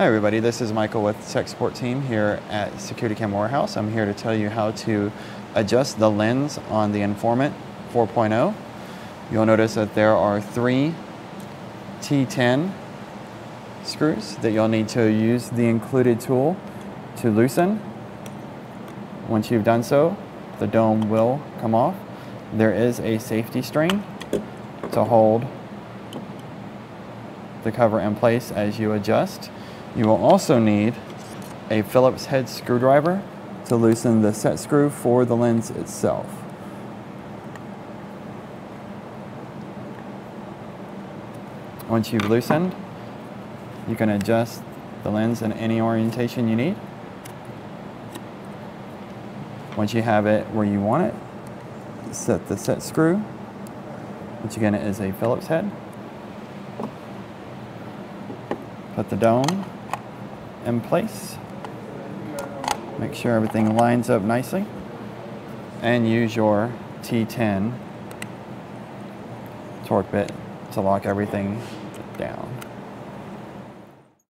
Hi everybody, this is Michael with Tech Support Team here at Security Cam Warehouse. I'm here to tell you how to adjust the lens on the Informant 4.0. You'll notice that there are three T10 screws that you'll need to use the included tool to loosen. Once you've done so, the dome will come off. There is a safety string to hold the cover in place as you adjust. You will also need a Phillips head screwdriver to loosen the set screw for the lens itself. Once you've loosened, you can adjust the lens in any orientation you need. Once you have it where you want it, set the set screw, which again is a Phillips head. Put the dome in place. Make sure everything lines up nicely. And use your T10 torque bit to lock everything down.